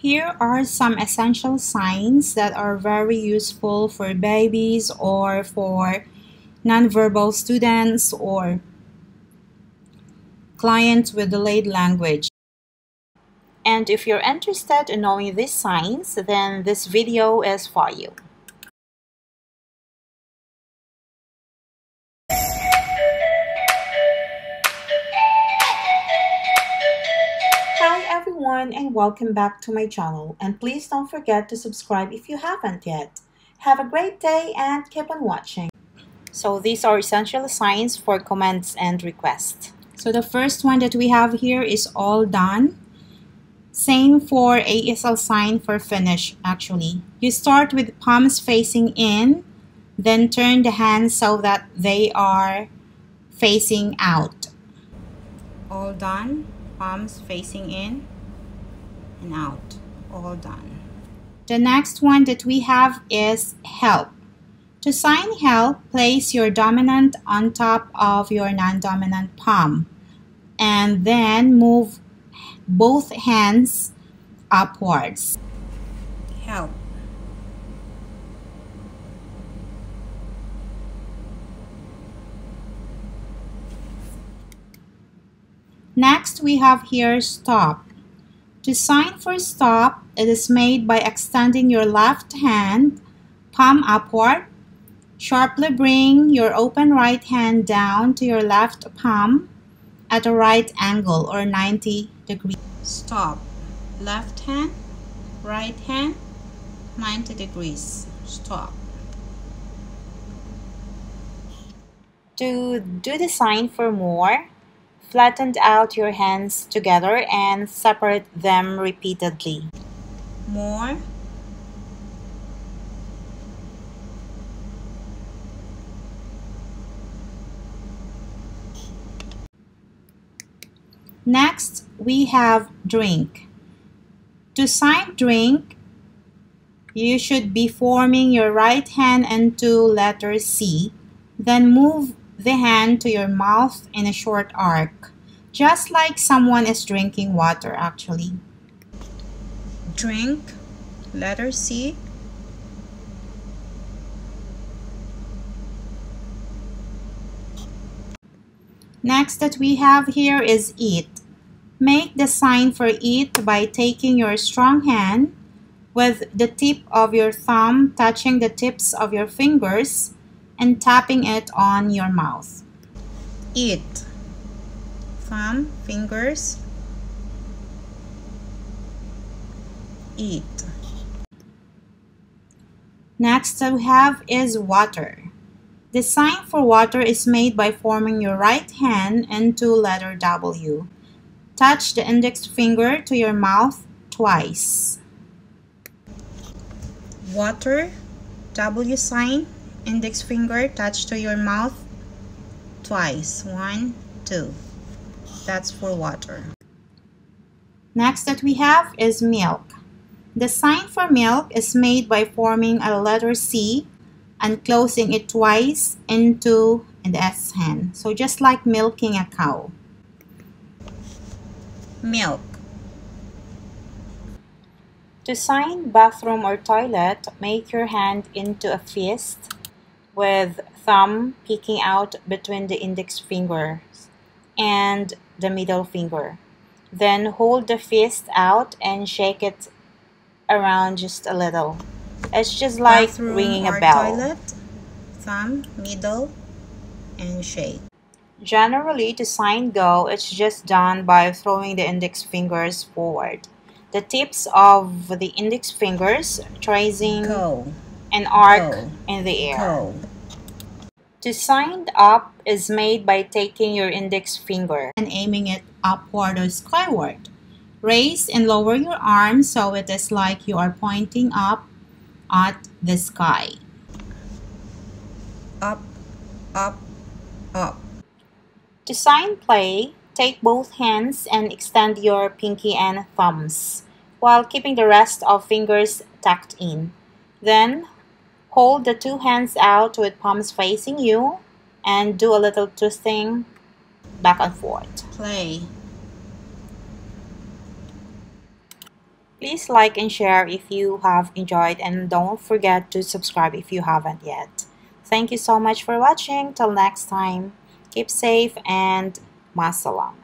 Here are some essential signs that are very useful for babies or for nonverbal students or clients with delayed language. And if you're interested in knowing these signs, then this video is for you. Everyone and welcome back to my channel and please don't forget to subscribe if you haven't yet. Have a great day and keep on watching. So these are essential signs for comments and requests. So the first one that we have here is all done. Same for ASL sign for finish actually. You start with palms facing in, then turn the hands so that they are facing out. All done palms facing in and out. All done. The next one that we have is help. To sign help place your dominant on top of your non-dominant palm. And then move both hands upwards. Help. Next, we have here stop. To sign for stop, it is made by extending your left hand, palm upward. Sharply bring your open right hand down to your left palm at a right angle or 90 degrees. Stop. Left hand, right hand, 90 degrees. Stop. To do the sign for more, Flatten out your hands together and separate them repeatedly. More. Next, we have drink. To sign drink, you should be forming your right hand into letter C, then move the hand to your mouth in a short arc, just like someone is drinking water actually. Drink, letter C. Next that we have here is eat. Make the sign for eat by taking your strong hand with the tip of your thumb touching the tips of your fingers and tapping it on your mouth. Eat. Thumb, fingers. Eat. Next we have is water. The sign for water is made by forming your right hand into letter W. Touch the index finger to your mouth twice. Water, W sign, index finger touch to your mouth twice. One, two. That's for water. Next that we have is milk. The sign for milk is made by forming a letter C and closing it twice into an S hand. So just like milking a cow. Milk. To sign bathroom or toilet, make your hand into a fist with thumb peeking out between the index fingers and the middle finger. Then hold the fist out and shake it around just a little. It's just like Bathroom ringing a bell. Toilet, thumb, middle, and shake. Generally, to sign go, it's just done by throwing the index fingers forward. The tips of the index fingers tracing go an arc Go. in the air. Go. To sign up is made by taking your index finger and aiming it upward or skyward. Raise and lower your arm so it is like you are pointing up at the sky. Up, up, up. To sign play, take both hands and extend your pinky and thumbs while keeping the rest of fingers tucked in. Then Hold the two hands out with palms facing you and do a little twisting back and forth. Play. Please like and share if you have enjoyed and don't forget to subscribe if you haven't yet. Thank you so much for watching. Till next time, keep safe and masalam.